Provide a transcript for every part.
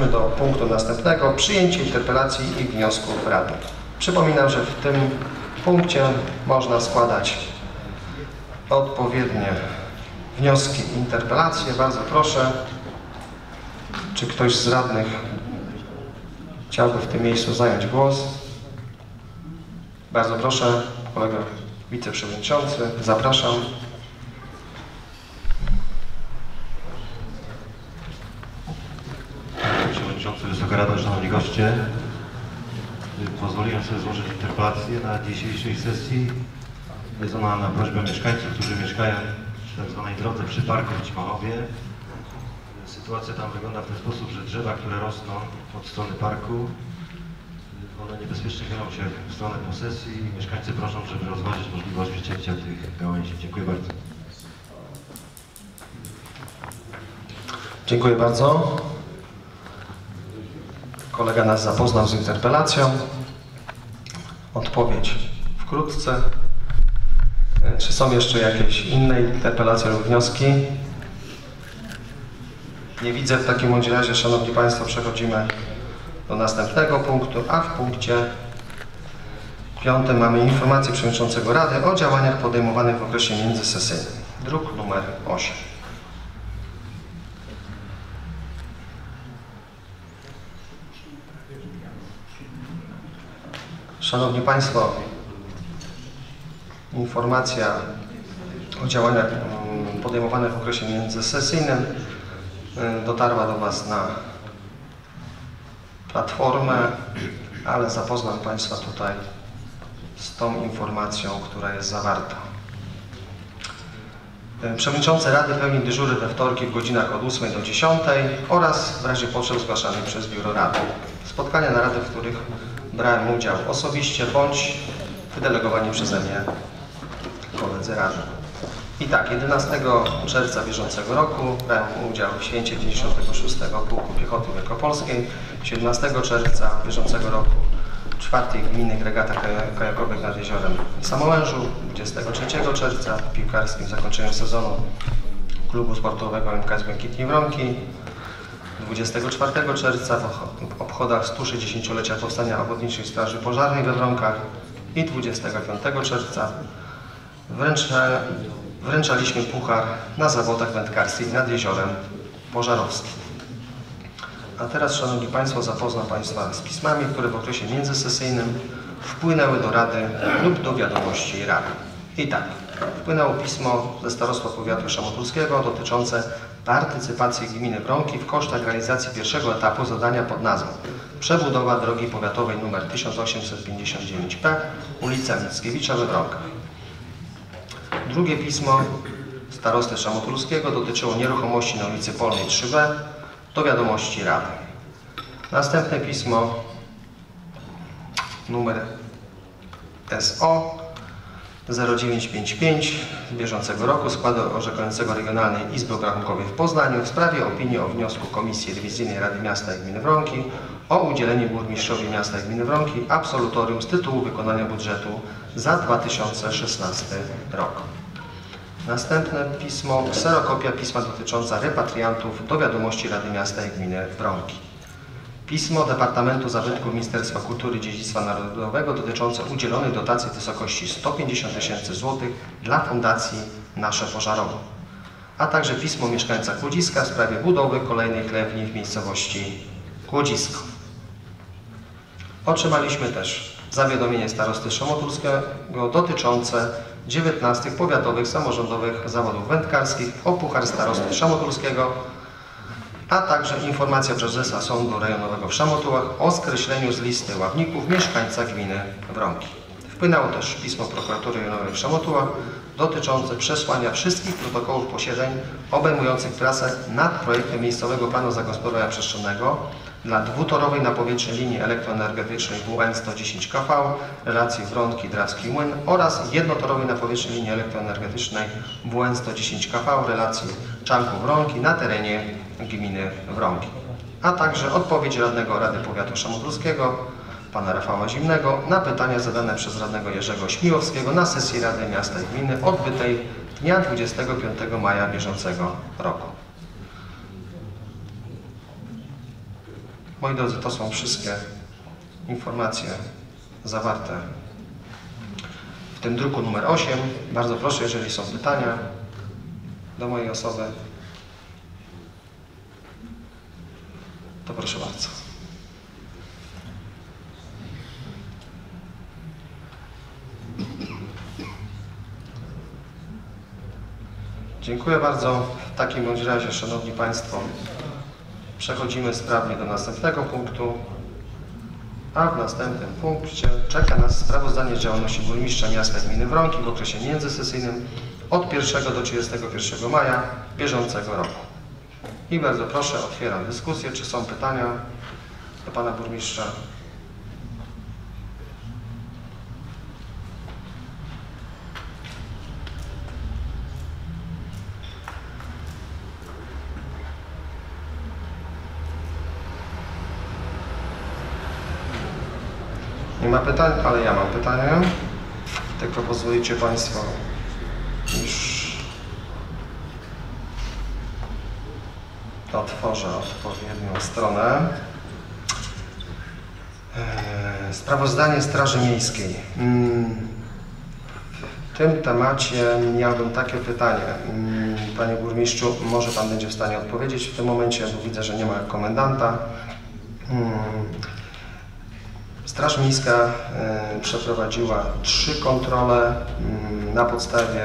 przechodzimy do punktu następnego. Przyjęcie interpelacji i wniosków radnych. Przypominam, że w tym punkcie można składać odpowiednie wnioski interpelacje. Bardzo proszę, czy ktoś z radnych chciałby w tym miejscu zająć głos? Bardzo proszę, kolega wiceprzewodniczący, zapraszam. Panie Przewodniczący, Wysoka Rado, Szanowni Goście. Pozwoliłem sobie złożyć interpelację na dzisiejszej sesji. Jest ona na prośbę mieszkańców, którzy mieszkają przy tak zwanej drodze przy parku w Cimachowie. Sytuacja tam wygląda w ten sposób, że drzewa, które rosną od strony parku, one niebezpiecznie chylą się w stronę posesji i mieszkańcy proszą, żeby rozważyć możliwość wycięcia tych gałęzi. Dziękuję bardzo. Dziękuję bardzo. Kolega nas zapoznał z interpelacją. Odpowiedź wkrótce. E, Czy są jeszcze jakieś inne interpelacje lub wnioski? Nie widzę w takim razie, Szanowni Państwo, przechodzimy do następnego punktu, a w punkcie piątym mamy informację Przewodniczącego Rady o działaniach podejmowanych w okresie międzysesyjnym. Druk numer 8. Szanowni Państwo, informacja o działaniach mm, podejmowanych w okresie międzysesyjnym y, dotarła do Was na platformę, ale zapoznam Państwa tutaj z tą informacją, która jest zawarta. Y, Przewodniczący Rady pełni dyżury we wtorki w godzinach od 8 do 10 oraz w razie potrzeb zgłaszanych przez Biuro Rady. Spotkania narady, w których brałem udział osobiście bądź wydelegowani przeze mnie koledzy Rady. I tak, 11 czerwca bieżącego roku brałem udział w święcie 96 Pułku Piechoty Wielkopolskiej, 17 czerwca bieżącego roku czwartej gminy kaja- kajakowych nad jeziorem Samołężu, 23 czerwca w piłkarskim zakończeniu sezonu klubu sportowego MKS Błękitni Wronki, 24 czerwca w obchodach 160-lecia powstania Ochotniczej Straży Pożarnej we Wronkach i 25 czerwca wręcza, wręczaliśmy puchar na zawodach wędkarskich nad jeziorem Pożarowskim. A teraz, Szanowni Państwo, zapoznam Państwa z pismami, które w okresie międzysesyjnym wpłynęły do Rady lub do wiadomości Rady. I tak, wpłynęło pismo ze Starostwa Powiatu Szamotulskiego dotyczące partycypacji gminy Wronki w kosztach realizacji pierwszego etapu zadania pod nazwą Przebudowa drogi powiatowej nr 1859P, ulica Mickiewicza we Wronkach. Drugie pismo starosty Szamotulskiego dotyczyło nieruchomości na ulicy Polnej 3B do wiadomości Rady. Następne pismo numer SO 0955 z bieżącego roku składu orzekającego Regionalnej Izby Obrachunkowej w Poznaniu w sprawie opinii o wniosku Komisji Rewizyjnej Rady Miasta i Gminy Wronki o udzielenie burmistrzowi miasta i gminy Wronki absolutorium z tytułu wykonania budżetu za 2016 rok. Następne pismo, kserokopia pisma dotycząca repatriantów do wiadomości Rady Miasta i Gminy Wronki. Pismo Departamentu Zabytków Ministerstwa Kultury i Dziedzictwa Narodowego dotyczące udzielonej dotacji w wysokości 150 tysięcy złotych dla Fundacji Nasze Pożarowe. A także pismo mieszkańca Kłodziska w sprawie budowy kolejnej chlewni w miejscowości Kłodzisko. Otrzymaliśmy też zawiadomienie starosty Szamotulskiego dotyczące 19 powiatowych samorządowych zawodów wędkarskich o Puchar Starosty Szamotulskiego, a także informacja prezesa Sądu Rejonowego w Szamotułach o skreśleniu z listy ławników mieszkańca gminy Wronki. Wpłynęło też pismo prokuratury rejonowej w Szamotułach dotyczące przesłania wszystkich protokołów posiedzeń obejmujących trasę nad projektem miejscowego planu zagospodarowania przestrzennego dla dwutorowej napowietrznej linii elektroenergetycznej WN 110 kV relacji Wronki-Drawski Młyn oraz jednotorowej napowietrznej linii elektroenergetycznej WN 110 kV relacji Czanków-Wronki na terenie gminy Wronki. A także odpowiedź radnego Rady Powiatu Szamotulskiego pana Rafała Zimnego na pytania zadane przez radnego Jerzego Śmiłowskiego na sesji Rady Miasta i Gminy odbytej dnia 25 maja bieżącego roku. Moi drodzy, to są wszystkie informacje zawarte w tym druku numer 8. Bardzo proszę, jeżeli są pytania do mojej osoby, to proszę bardzo. Dziękuję bardzo. W takim bądź razie, Szanowni Państwo, przechodzimy sprawnie do następnego punktu. A w następnym punkcie czeka nas sprawozdanie z działalności burmistrza miasta gminy Wronki w okresie międzysesyjnym od 1 do 31 maja bieżącego roku. I bardzo proszę, otwieram dyskusję. Czy są pytania do Pana Burmistrza? Nie ma pytań, ale ja mam pytanie. Tylko pozwolicie Państwo, iż otworzę odpowiednią stronę. Eee, Sprawozdanie Straży Miejskiej. Mm, W tym temacie miałbym takie pytanie. Mm, Panie Burmistrzu, może Pan będzie w stanie odpowiedzieć w tym momencie, bo widzę, że nie ma komendanta. Mm, Straż Miejska e, przeprowadziła trzy kontrole na podstawie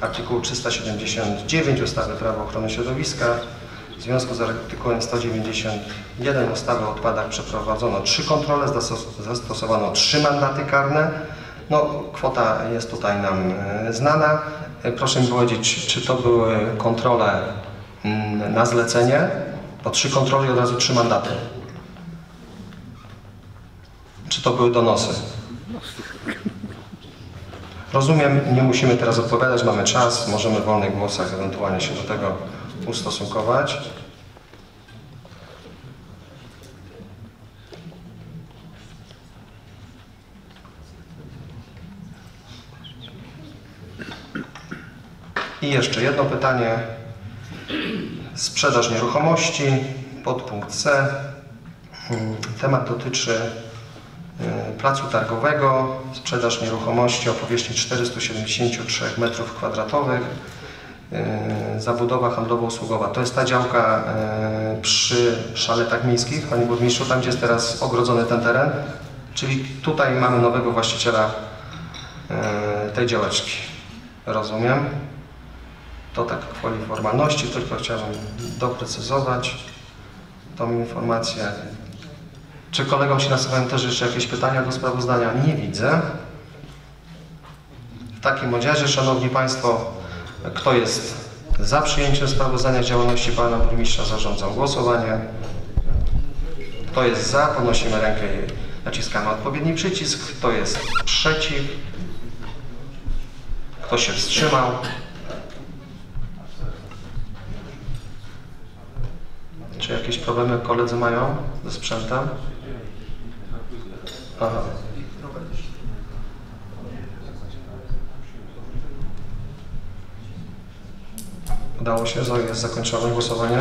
artykułu 379 ustawy Prawo ochrony środowiska. W związku z artykułem 191 ustawy o odpadach przeprowadzono trzy kontrole, zastos- zastosowano trzy mandaty karne. No, kwota jest tutaj nam e, znana. E, Proszę mi powiedzieć, czy to były kontrole mm, na zlecenie? Po trzy kontrole i od razu trzy mandaty. Czy to były donosy? Rozumiem, nie musimy teraz odpowiadać, mamy czas, możemy w wolnych głosach ewentualnie się do tego ustosunkować. I jeszcze jedno pytanie. Sprzedaż nieruchomości, podpunkt C. Temat dotyczy y, placu targowego, sprzedaż nieruchomości o powierzchni 473 m2, y, zabudowa handlowo-usługowa. To jest ta działka y, przy szaletach miejskich, Panie Burmistrzu, tam gdzie jest teraz ogrodzony ten teren. Czyli tutaj mamy nowego właściciela y, tej działeczki. Rozumiem. To tak kwoli formalności, tylko chciałbym doprecyzować tą informację. Czy kolegom się nasuwają też jeszcze jakieś pytania do sprawozdania? Nie widzę. W takim razie, Szanowni Państwo, kto jest za przyjęciem sprawozdania działalności Pana Burmistrza, zarządzam głosowanie. Kto jest za, podnosimy rękę i naciskamy odpowiedni przycisk. Kto jest przeciw? Kto się wstrzymał? Czy jakieś problemy koledzy mają ze sprzętem? Aha. Udało się, jest zakończone głosowanie.